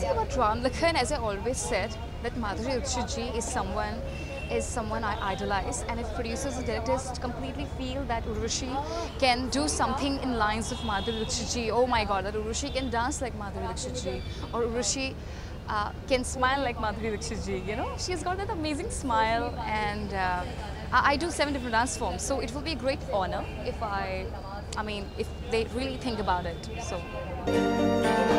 See about Ram Lakhan, as I always said, that Madhuri Dixit is someone is someone I idolize and if producers and directors completely feel that Urvashi can do something in lines of Madhuri Dixit oh my god, that Urvashi can dance like Madhuri Dixit or Urvashi uh, can smile like Madhuri Dixit you know, she's got that amazing smile and uh, I, I do seven different dance forms so it will be a great honor if I, I mean, if they really think about it, so.